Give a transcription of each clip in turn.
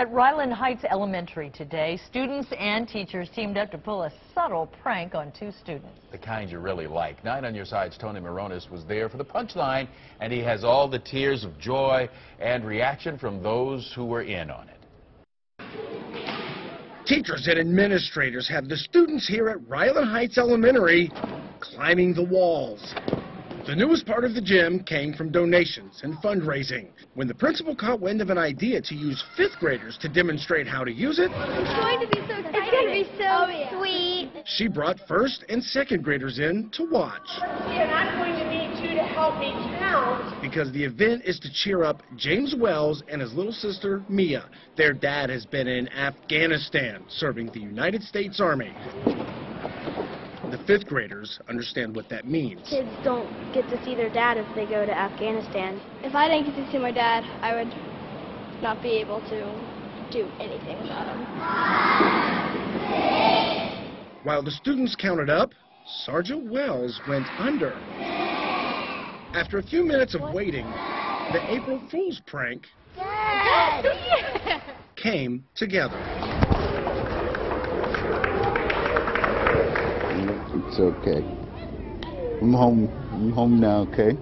At Ryland Heights Elementary today, students and teachers teamed up to pull a subtle prank on two students. The kind you really like. Nine on your side's Tony Moronis was there for the punchline, and he has all the tears of joy and reaction from those who were in on it. Teachers and administrators have the students here at Ryland Heights Elementary climbing the walls. The newest part of the gym came from donations and fundraising. When the principal caught wind of an idea to use fifth graders to demonstrate how to use it, It's going to be so exciting. It's going to be so Oh, yeah. sweet. she brought first and second graders in to watch. And I'm going to need you to help me count. Because the event is to cheer up James Wells and his little sister Mia. Their dad has been in Afghanistan serving the United States Army. The fifth graders understand what that means. Kids don't get to see their dad if they go to Afghanistan. If I didn't get to see my dad, I would not be able to do anything without him. While the students counted up, Sergeant Wells went under. After a few minutes of waiting, the April Fool's prank came together. It's okay. I'm home. I'm home now, okay?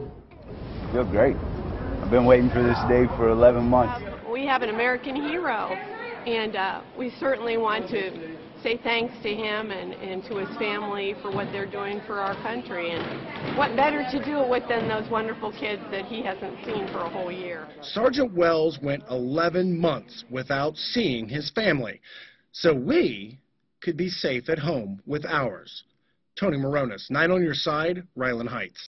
Feel great. I've been waiting for this day for 11 months. We have an American hero, and uh, we certainly want to say thanks to him and, and to his family for what they're doing for our country. And what better to do it with than those wonderful kids that he hasn't seen for a whole year. Sergeant Wells went 11 months without seeing his family, so we could be safe at home with ours. Tony Moronis, Nine on Your Side, Ryland Heights.